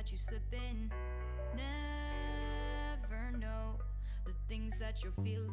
catch you slipping. Never know the things that you're feeling.